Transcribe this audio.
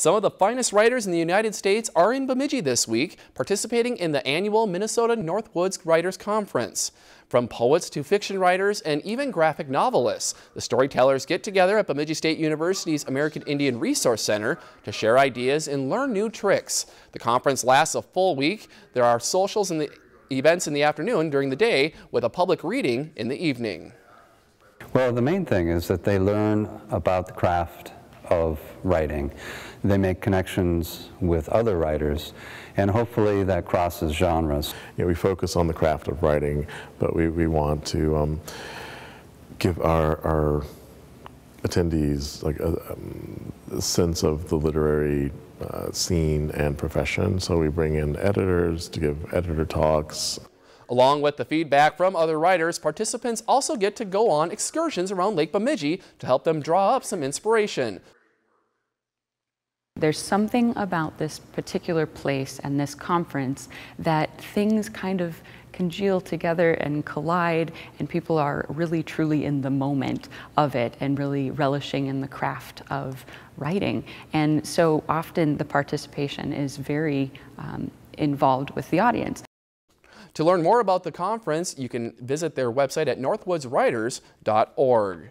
Some of the finest writers in the United States are in Bemidji this week, participating in the annual Minnesota Northwoods Writers Conference. From poets to fiction writers and even graphic novelists, the storytellers get together at Bemidji State University's American Indian Resource Center to share ideas and learn new tricks. The conference lasts a full week. There are socials and events in the afternoon during the day with a public reading in the evening. Well, the main thing is that they learn about the craft of writing. They make connections with other writers, and hopefully that crosses genres. You know, we focus on the craft of writing, but we, we want to um, give our, our attendees like a, um, a, sense of the literary uh, scene and profession. So we bring in editors to give editor talks. Along with the feedback from other writers, participants also get to go on excursions around Lake Bemidji to help them draw up some inspiration. There's something about this particular place and this conference that things kind of congeal together and collide, and people are really truly in the moment of it and really relishing in the craft of writing. And so often the participation is very um, involved with the audience. To learn more about the conference, you can visit their website at northwoodswriters.org.